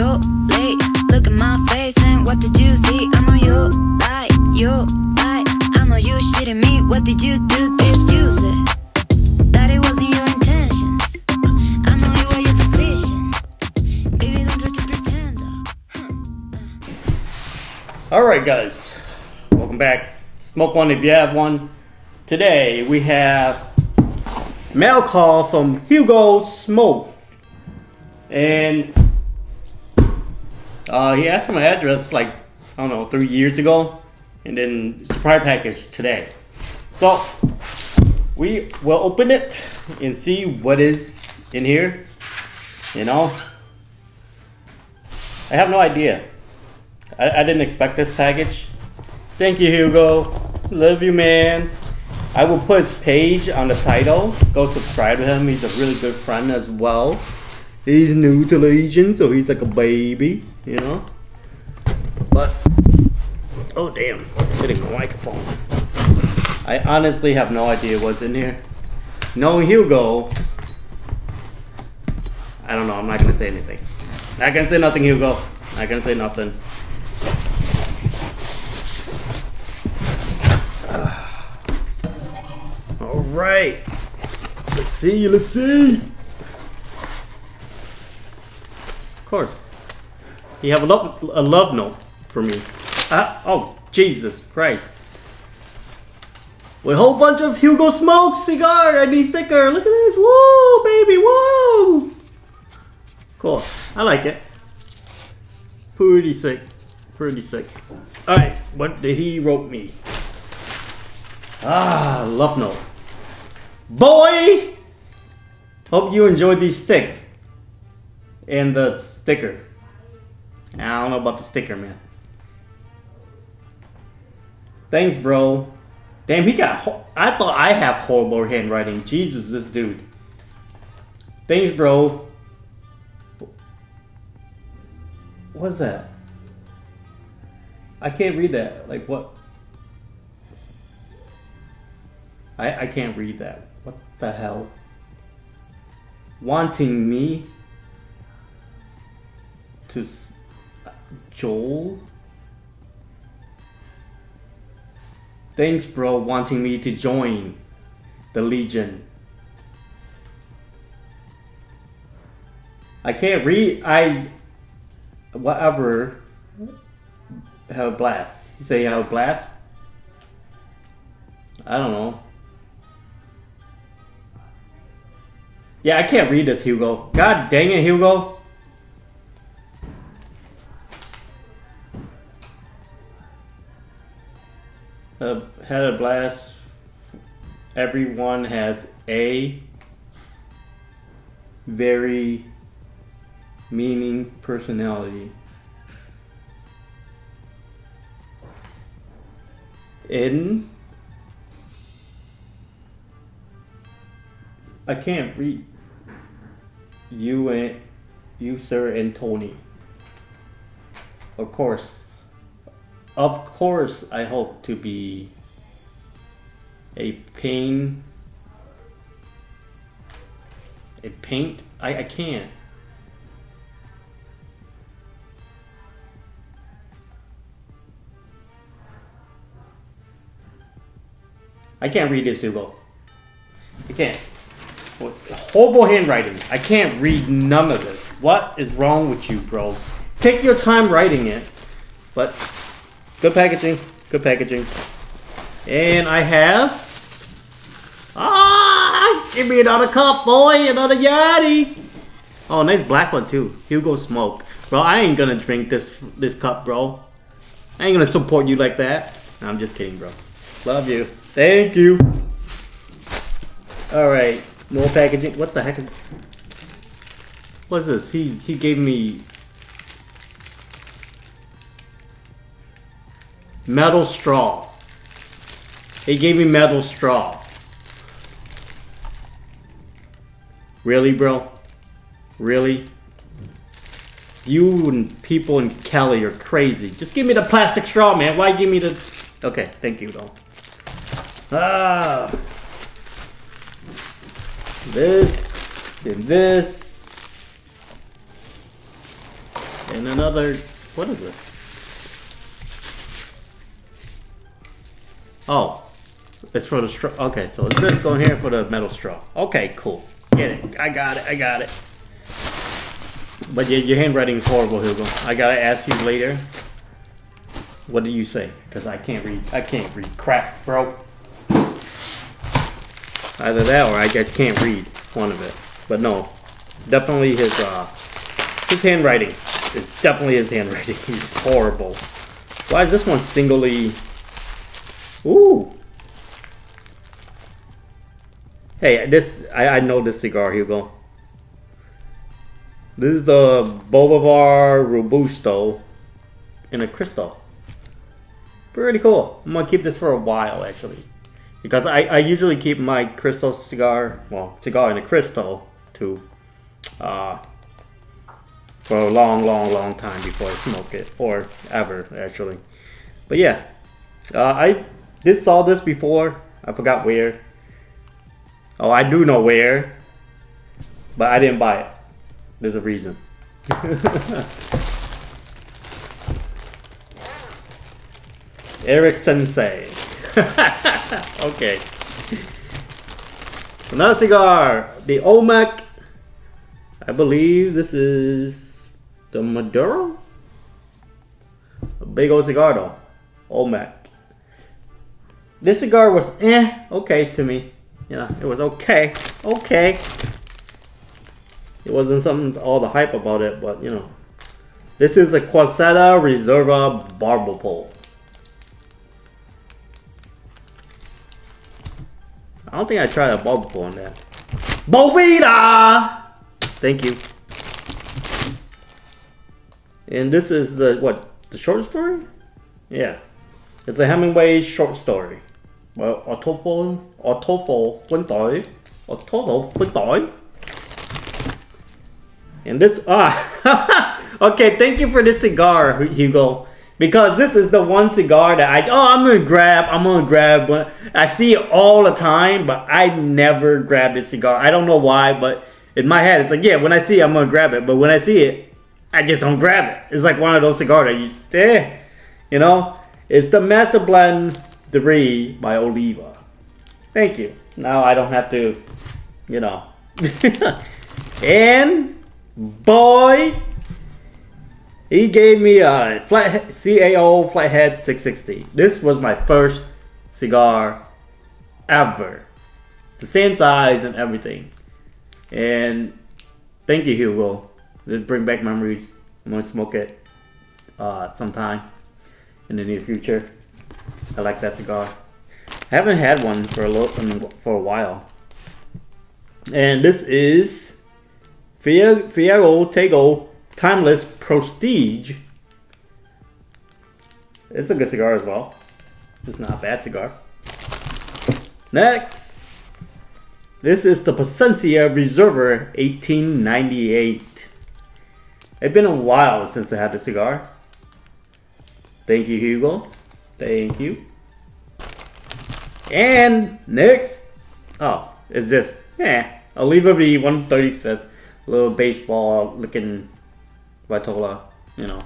you late. Look at my face and what did you see? I know you lie, you lie. I know you shitting me. What did you do? This you said that it wasn't your intentions. I know it was your decision. Baby, don't try to pretend. Alright, guys. Welcome back. Smoke one if you have one. Today we have mail call from Hugo Smoke. And uh, he asked for my address like, I don't know, three years ago. And then surprise package today. So we will open it and see what is in here. You know, I have no idea. I, I didn't expect this package. Thank you, Hugo. Love you, man. I will put his page on the title. Go subscribe to him. He's a really good friend as well. He's new to Legion, so he's like a baby, you know. But oh damn, hitting the microphone. I honestly have no idea what's in here. No Hugo. I don't know. I'm not gonna say anything. I can say nothing, Hugo. I can say nothing. All right. Let's see. Let's see. Of course. You have a love, a love note for me. Ah, oh, Jesus Christ. With a whole bunch of Hugo Smoke cigar, I mean sticker. Look at this. Whoa, baby, whoa. Cool. I like it. Pretty sick. Pretty sick. Alright, what did he wrote me? Ah, love note. Boy! Hope you enjoyed these sticks. And the sticker. I don't know about the sticker, man. Thanks, bro. Damn, he got. I thought I have horrible handwriting. Jesus, this dude. Thanks, bro. What's that? I can't read that. Like what? I I can't read that. What the hell? Wanting me to Joel? Thanks, bro, wanting me to join the Legion. I can't read. I whatever. Have a blast. You say have a blast? I don't know. Yeah, I can't read this, Hugo. God dang it, Hugo. Uh, had a blast. Everyone has a very meaning personality. In I can't read you and you sir and Tony. Of course. Of course I hope to be a pain a paint I, I can't. I can't read this, Hugo. I can't. Horrible handwriting. I can't read none of this. What is wrong with you, bro? Take your time writing it. But good packaging. Good packaging. And I have. Ah! Give me another cup, boy. Another Yeti. Oh, nice black one too. Hugo Smoke. Bro, I ain't gonna drink this this cup, bro. I ain't gonna support you like that. No, I'm just kidding, bro. Love you. Thank you. All right, more packaging. What the heck? Is... What's this? He he gave me metal straw. He gave me metal straw. Really, bro? Really? You and people in Kelly are crazy. Just give me the plastic straw, man. Why give me the... Okay, thank you, though. Ah. This and this. And another, what is it? Oh, it's for the straw. Okay, so it's go in here for the metal straw. Okay, cool. Get it. I got it. I got it. But your, your handwriting is horrible, Hugo. I gotta ask you later. What do you say? Because I can't read. I can't read crap, bro. Either that or I just can't read one of it. But no, definitely his uh, his handwriting is definitely his handwriting. He's horrible. Why is this one singly? Ooh. Hey, this I, I know this cigar, Hugo. This is the Bolivar Robusto in a crystal. Pretty cool. I'm gonna keep this for a while actually. Because I, I usually keep my crystal cigar, well, cigar in a crystal to uh, for a long, long, long time before I smoke it, or ever actually. But yeah, uh, I did saw this before. I forgot where. Oh, I do know where, but I didn't buy it. There's a reason. Eric Sensei. okay. Another cigar. The Olmec. I believe this is the Maduro? A big old cigar though. Olmec. This cigar was eh, okay to me. You know, it was okay. Okay. It wasn't something all the hype about it, but you know. This is the Quaseta Reserva Barber Pole. I don't think I tried a barber pole on that. Boveda! Thank you. And this is the, what, the short story? Yeah. It's a Hemingway short story. Well, Arturo, Fuente, Arturo, Fuente. And this, ah, okay, thank you for this cigar, Hugo. Because this is the one cigar that I, oh, I'm gonna grab, I'm gonna grab. But I see it all the time, but I never grab this cigar. I don't know why, but in my head, it's like, yeah, when I see it, I'm gonna grab it. But when I see it, I just don't grab it. It's like one of those cigars that you, eh, you know? It's the Master Blend 3 by Oliva. Thank you. Now I don't have to, you know. and boy, he gave me a flat CAO Flathead 660. This was my first cigar ever. The same size and everything. And thank you, Hugo. This bring back memories. I'm gonna smoke it uh, sometime in the near future. I like that cigar. I haven't had one for a little, um, for a while. And this is Fierro Tego Timeless Prestige. It's a good cigar as well. It's not a bad cigar. Next. This is the Plasencia Reserver 1898. It's been a while since I had the cigar. Thank you, Hugo. Thank you. And next. Oh, is this? Yeah. Oliva V 135th. Little baseball looking Vitola, you know.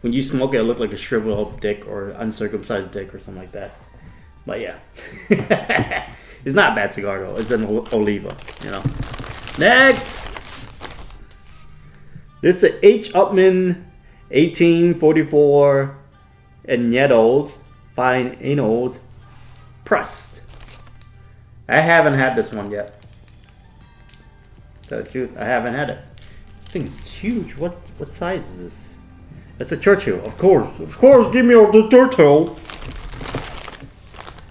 When you smoke it, it look like a shriveled up dick or uncircumcised dick or something like that. But yeah. it's not a bad cigar though. It's an Oliva, you know. Next! This is H. Upmann 1844 Añejos Fine Anodes Pressed. I haven't had this one yet. The truth, I haven't had it. This thing's huge. What what size is this? It's a Churchill, of course. Of course, give me the Churchill.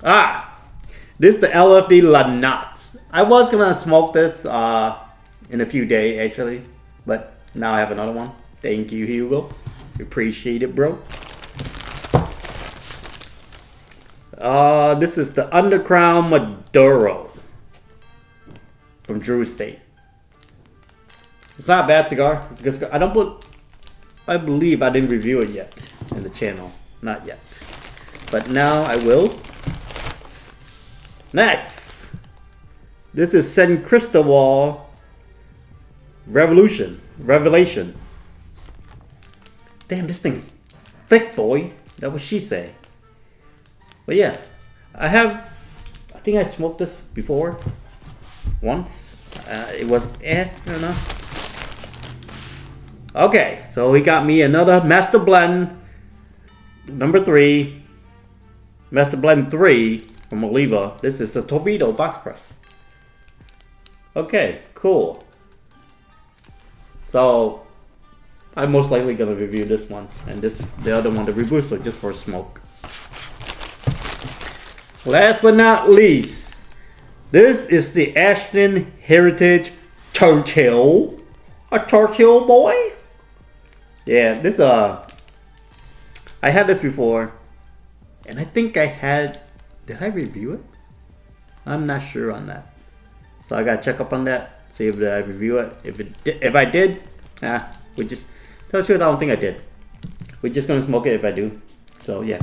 Ah, this is the LFD La Nuts. I was gonna smoke this uh, in a few days actually, but now I have another one. Thank you, Hugo. Appreciate it, bro. Uh, this is the Underground Maduro from Drew Estate. It's not a bad cigar. It's a good cigar. I don't put. I believe I didn't review it yet in the channel. Not yet. But now I will. Next. This is San Cristobal Revolution. Revelation. damn, this thing's thick, boy. That what she say. But yeah, I have. I think I smoked this before. Once. Uh, it was eh, I don't know. Okay, so he got me another Master Blend number three. Master Blend three from Oliva. This is a Torpedo box press. Okay, cool. So I'm most likely gonna review this one and this the other one, the Robusto, just for smoke. Last but not least, this is the Ashton Heritage Churchill. A Churchill boy? Yeah, this uh I had this before and I think I had did I review it? I'm not sure on that. So I gotta check up on that, see if I review it. If it if I did, ah, we just tell the truth, I don't think I did. We're just gonna smoke it if I do. So yeah,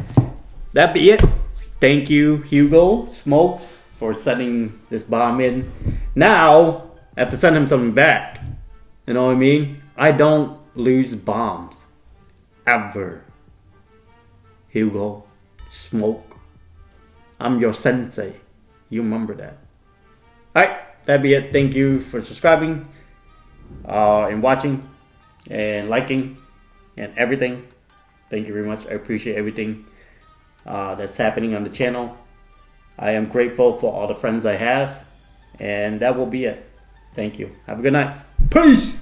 that be it. Thank you, Hugo Smokes, for sending this bomb in. Now I have to send him something back. You know what I mean? I don't lose bombs ever. Hugo, smoke. I'm your sensei. You remember that. Alright, that be it. Thank you for subscribing uh, and watching and liking and everything. Thank you very much. I appreciate everything uh, that's happening on the channel. I am grateful for all the friends I have. And that will be it. Thank you. Have a good night. Peace!